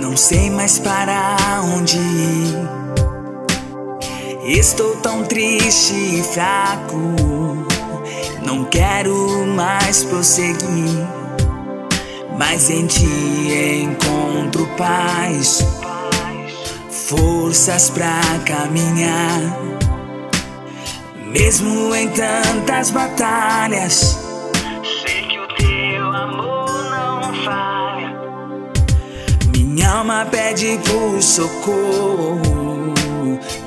não sei mais para onde ir. Estou tão triste e fraco, não quero mais prosseguir. Mas em ti encontro paz, forças para caminhar. Mesmo em tantas batalhas Minha alma pede por socorro,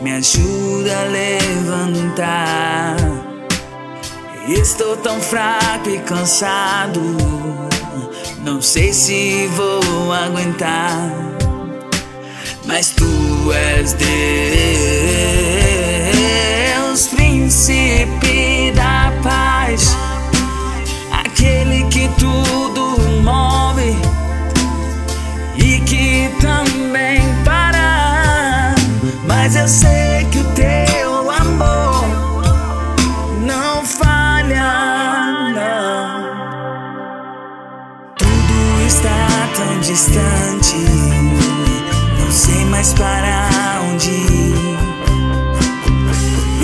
me ajuda a levantar. Estou tão fraco e cansado, não sei se vou aguentar. Mas tu és Deus.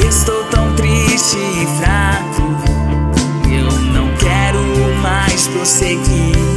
Estou tão triste e fraco, eu não quero mais prosseguir.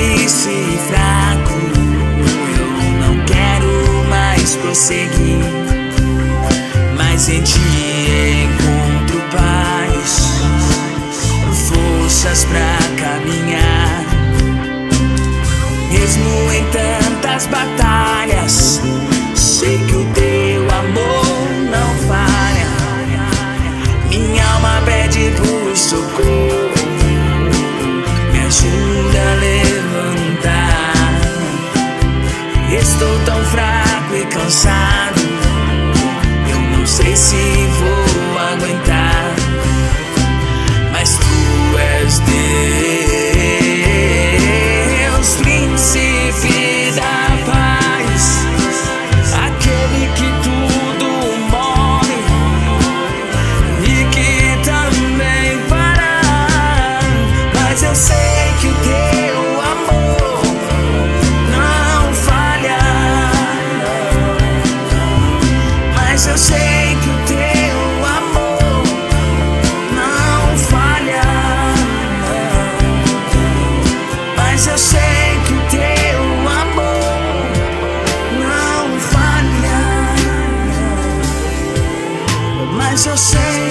triste e fraco. Eu não quero mais prosseguir, mas em ti. 爱上谁